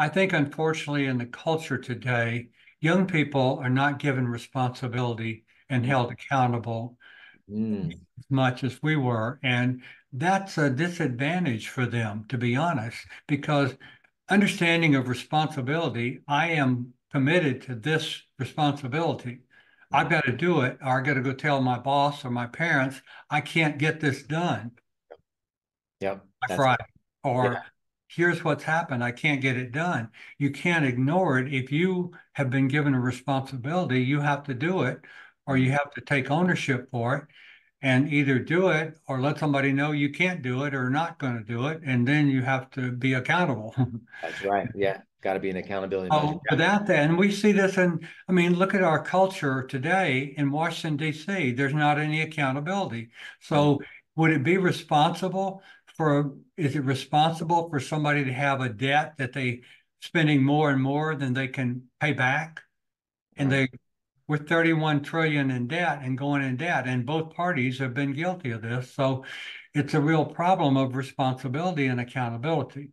I think unfortunately in the culture today, young people are not given responsibility and held accountable Mm, as much as we were. And that's a disadvantage for them, to be honest, because understanding of responsibility, I am committed to this responsibility. I've got to do it, or I've got to go tell my boss or my parents, I can't get this done yep. by That's Friday. Or yeah. Here's what's happened, I can't get it done. You can't ignore it. If you have been given a responsibility, you have to do it, or you have to take ownership for it and either do it or let somebody know you can't do it or not going to do it. And then you have to be accountable. That's right. Yeah. Got to be an accountability Oh, without that, and we see this in, I mean, look at our culture today in Washington DC. There's not any accountability. So would it be responsible for, is it responsible for somebody to have a debt that they spending more and more than they can pay back? And they, we're 31 trillion in debt and going in debt, and both parties have been guilty of this. So it's a real problem of responsibility and accountability.